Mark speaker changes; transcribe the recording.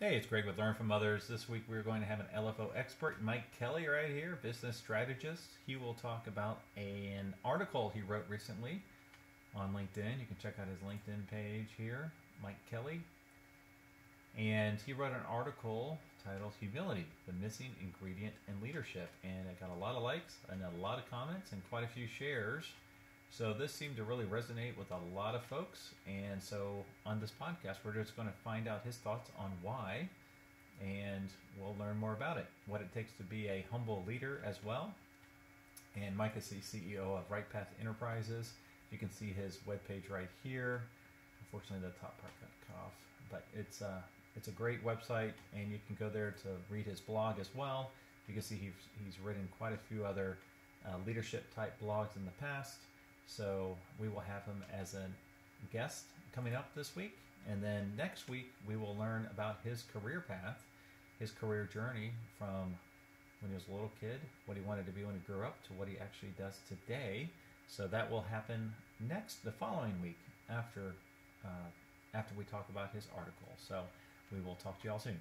Speaker 1: Hey, it's Greg with Learn from Others. This week we're going to have an LFO expert, Mike Kelly, right here, business strategist. He will talk about an article he wrote recently on LinkedIn. You can check out his LinkedIn page here, Mike Kelly. And he wrote an article titled Humility, the Missing Ingredient in Leadership. And it got a lot of likes and a lot of comments and quite a few shares. So this seemed to really resonate with a lot of folks. And so on this podcast, we're just going to find out his thoughts on why, and we'll learn more about it. What it takes to be a humble leader as well. And Mike is the CEO of Right Path Enterprises. You can see his webpage right here. Unfortunately, the top part got cut off, but it's a it's a great website, and you can go there to read his blog as well. You can see he's he's written quite a few other uh, leadership type blogs in the past. So we will have him as a guest coming up this week. And then next week, we will learn about his career path, his career journey from when he was a little kid, what he wanted to be when he grew up, to what he actually does today. So that will happen next, the following week after, uh, after we talk about his article. So we will talk to you all soon.